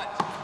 Punch.